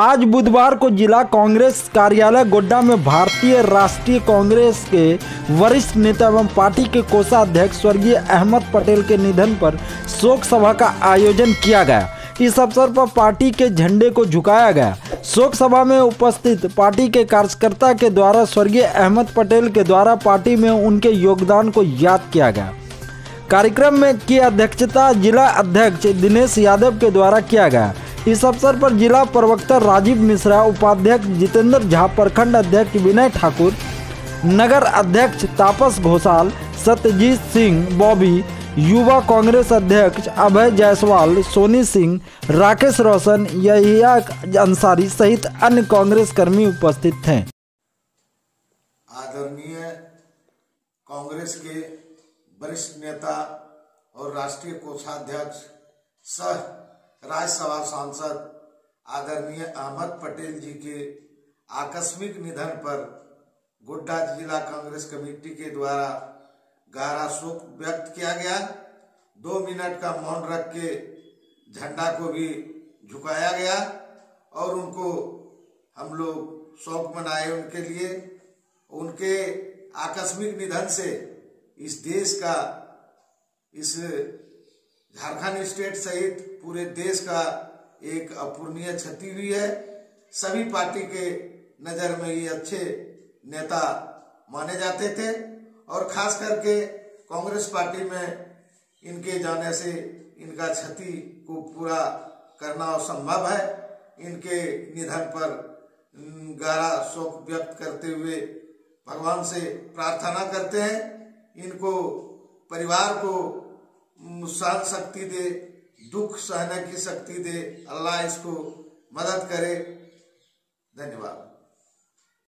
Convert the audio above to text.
आज बुधवार को जिला कांग्रेस कार्यालय गोड्डा में भारतीय राष्ट्रीय कांग्रेस के वरिष्ठ नेता एवं पार्टी के कोषाध्यक्ष स्वर्गीय अहमद पटेल के निधन पर शोक सभा का आयोजन किया गया। इस अवसर पर पार्टी के झंडे को झुकाया गया। शोक सभा में उपस्थित पार्टी के कार्यकर्ता के द्वारा स्वर्गीय अहमद पटेल के द्वारा पार्टी में उनके योगदान को याद किया गया। कार्यक्रम में की अध्यक्षता जिला अध्यक्ष दिनेश यादव के द्वारा किया गया। इस अवसर पर जिला प्रवक्ता राजीव मिश्रा, उपाध्यक्ष जितेंद्र झा, प्रखंड अध्यक्ष विनय ठाकुर, नगर अध्यक्ष तापस घोषाल, सत्यजीत सिंह बॉबी, युवा कांग्रेस अध्यक्ष अभय जायसवाल, सोनी सिंह, राकेश रोशन, यहिया अंसारी सहित अन्य कांग्रेस कर्मी उपस्थित थे। आदरणीय कांग्रेस के वरिष्ठ नेता और राष्ट्रीय कोषाध्यक्ष सह राज्यसभा सांसद आदरणीय अहमद पटेल जी के आकस्मिक निधन पर गोड्डा जिला कांग्रेस कमेटी के द्वारा गहरा शोक व्यक्त किया गया। दो मिनट का मौन रख के झंडा को भी झुकाया गया और उनको हम लोग शोक मनाए उनके लिए। उनके आकस्मिक निधन से इस देश का, इस झारखंड स्टेट सहित पूरे देश का एक अपूर्णीय क्षति हुई है। सभी पार्टी के नज़र में ये अच्छे नेता माने जाते थे और खास करके कांग्रेस पार्टी में इनके जाने से इनका क्षति को पूरा करना असंभव है। इनके निधन पर गहरा शोक व्यक्त करते हुए भगवान से प्रार्थना करते हैं। इनको परिवार को शांत शक्ति दे दुख सहने की शक्ति दे। अल्लाह इसको मदद करे। धन्यवाद।